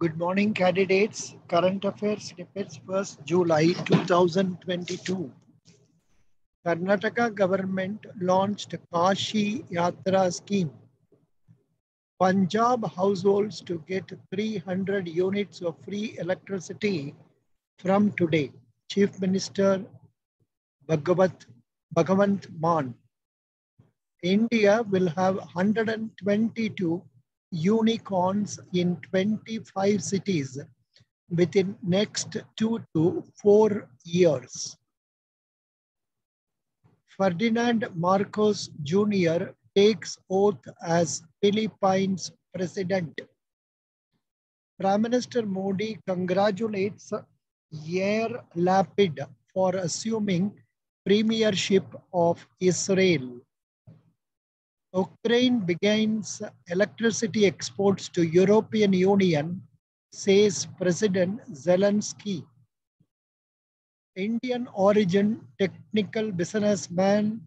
Good morning, candidates. Current affairs snippets 1st July 2022. Karnataka government launched Kashi Yatra scheme. Punjab households to get 300 units of free electricity from today. Chief Minister Bhagavat, Bhagavant Mann. India will have 122 unicorns in 25 cities within next two to four years. Ferdinand Marcos Jr. takes oath as Philippines president. Prime Minister Modi congratulates Yair Lapid for assuming premiership of Israel. Ukraine begins electricity exports to European Union, says President Zelensky. Indian origin technical businessman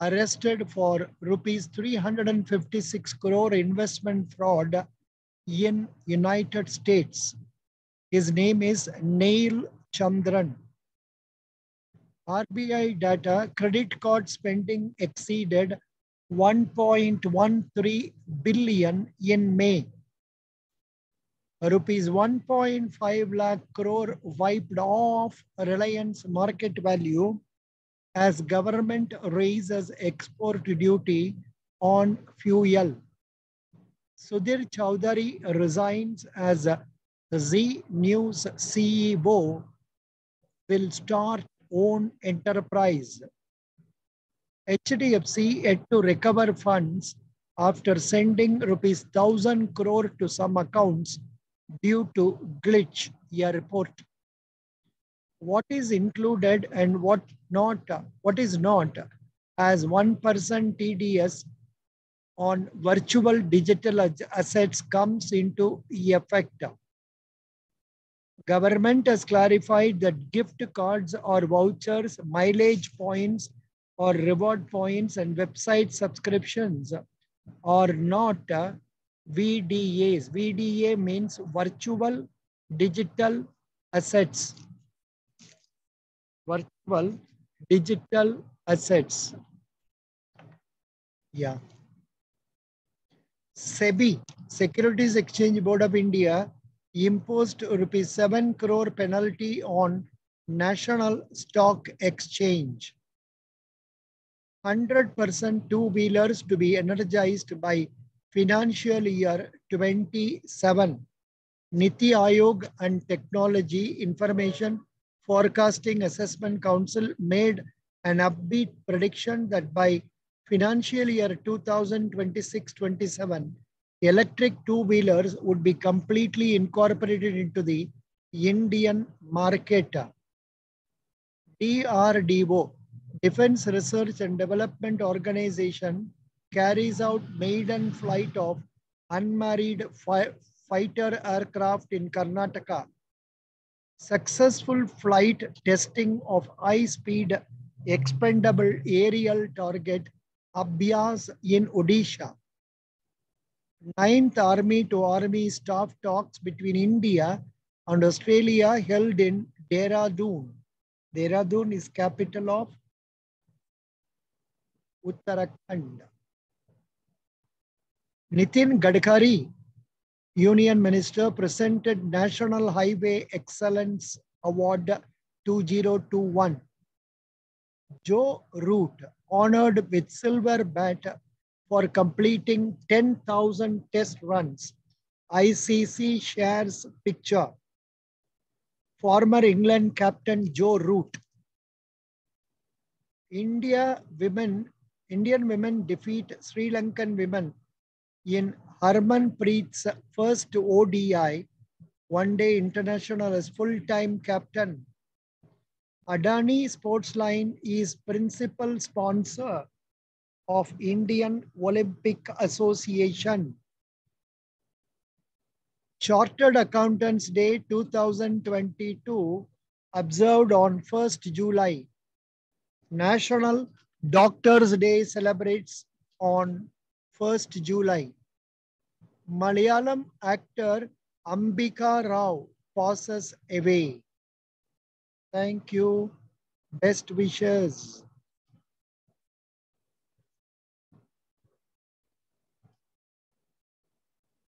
arrested for rupees 356 crore investment fraud in United States. His name is Neil Chandran. RBI data credit card spending exceeded 1.13 billion in May. Rupees 1.5 lakh crore wiped off Reliance market value as government raises export duty on fuel. Sudhir Chowdhury resigns as Zee News CEO, will start own enterprise. HDFC had to recover funds after sending rupees 1000 crore to some accounts due to glitch, a report. What is included and what not, what is not as 1% TDS on virtual digital assets comes into effect. Government has clarified that gift cards or vouchers, mileage points, or reward points and website subscriptions are not VDAs. VDA means virtual digital assets. Virtual digital assets. Yeah. SEBI, Securities Exchange Board of India, imposed rupees 7 crore penalty on National Stock Exchange. 100% two-wheelers to be energized by financial year 27. Niti Aayog and Technology Information Forecasting Assessment Council made an upbeat prediction that by financial year 2026-27, electric two-wheelers would be completely incorporated into the Indian market. DRDO, Defense Research and Development Organization carries out maiden flight of unmarried fi fighter aircraft in Karnataka. Successful flight testing of high-speed expendable aerial target Abhyas in Odisha. Ninth Army to Army staff talks between India and Australia held in Dehradun. Dehradun is capital of Uttarakhand. Nitin Gadkari, Union Minister, presented National Highway Excellence Award 2021. Joe Root, honored with silver bat for completing 10,000 test runs. ICC shares picture. Former England captain Joe Root. India women Indian women defeat Sri Lankan women in Harmanpreet's first ODI one day international as full-time captain. Adani Sportsline is principal sponsor of Indian Olympic Association. Chartered Accountants Day 2022 observed on 1st July. National Doctors Day celebrates on 1st July. Malayalam actor Ambika Rao passes away. Thank you. Best wishes.